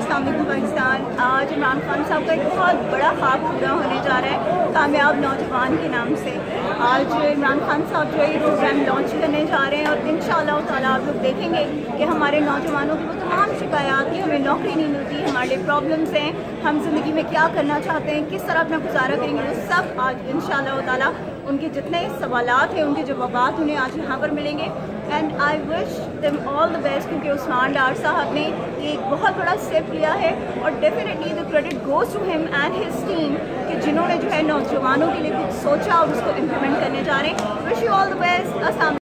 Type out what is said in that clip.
अस्सलाम पाकिस्तान आज इमरान खान साहब का एक बहुत बड़ा ख्वाब पूरा होने जा रहा है, कामयाब नौजवान के नाम से। आज इमरान खान साहब जो है प्रोग्राम लॉन्च करने जा रहे हैं और इन ताला आप लोग देखेंगे कि हमारे नौजवानों की वो तमाम शिकायत कि हमें नौकरी नहीं मिलती, हमारे लिए प्रॉब्लम्स हैं, हम ज़िंदगी में क्या करना चाहते हैं, किस तरह अपना गुजारा करेंगे, वो सब आज इन ताला उनके जितने सवाल हैं, उनके जवाब उन्हें आज यहाँ पर मिलेंगे। And I wish them all the best क्योंकि उस्मान डार साहब ने एक बहुत बड़ा स्टेप लिया है और definitely the credit goes to him and his team कि जिन्होंने जो है नौजवानों के लिए कुछ सोचा और उसको इम्प्लीमेंट करने जा रहे हैं। Wish you all the best असल